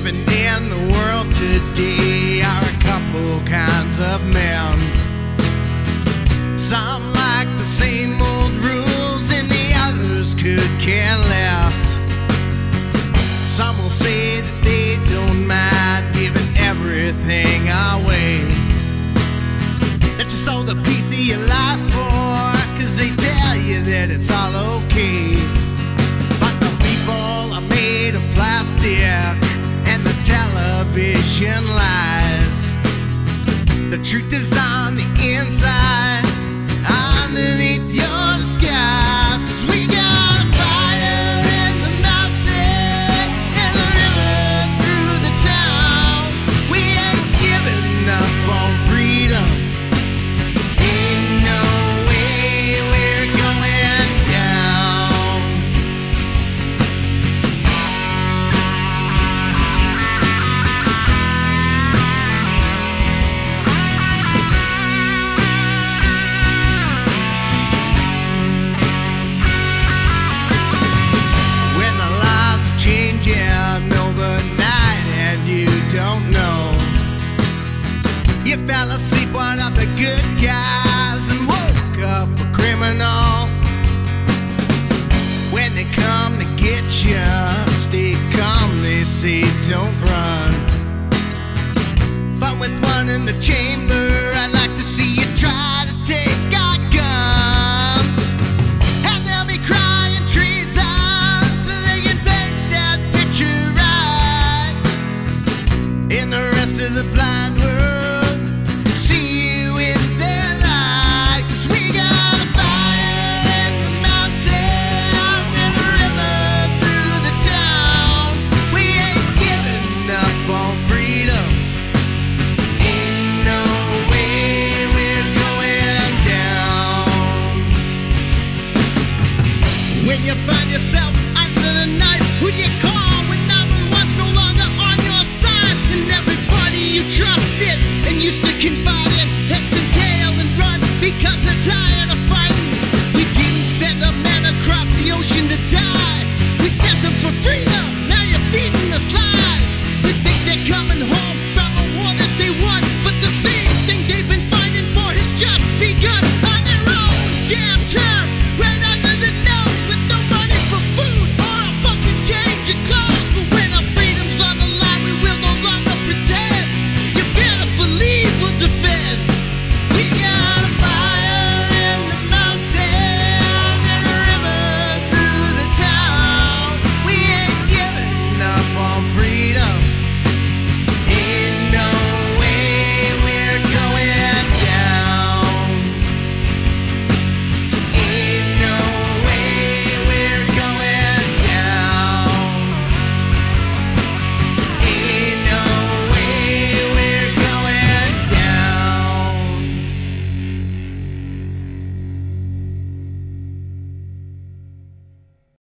living in the world today are a couple kinds of men. Some like the same old rules, and the others could care less. Some will say that they don't mind giving everything away. That you sold a piece of your life for, cause they tell you that it's all okay. But the people are made of plastic lies. The truth is on say don't run. But with one in the chamber,